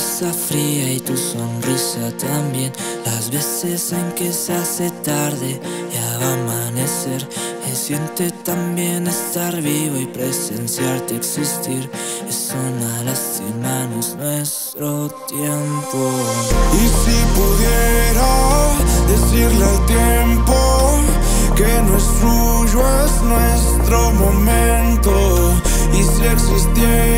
cerveza fría y tu sonrisa también. Las veces en que se hace tarde, ya va a amanecer. Se siente también estar vivo y presenciarte existir. Es una lástima, no es nuestro tiempo. Y si pudiera decirle al tiempo que no es suyo, es nuestro momento. Y si existiera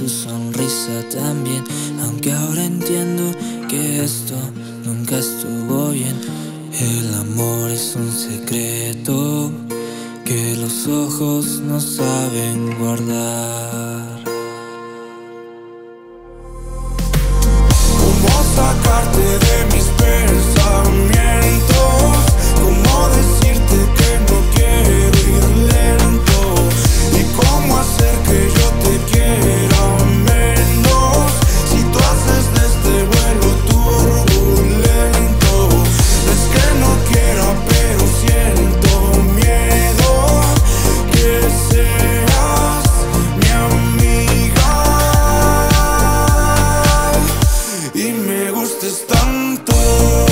tu sonrisa también. Aunque ahora entiendo que esto nunca estuvo bien. El amor es un secreto que los ojos no saben guardar. ¿Cómo sacarte de gustes tanto.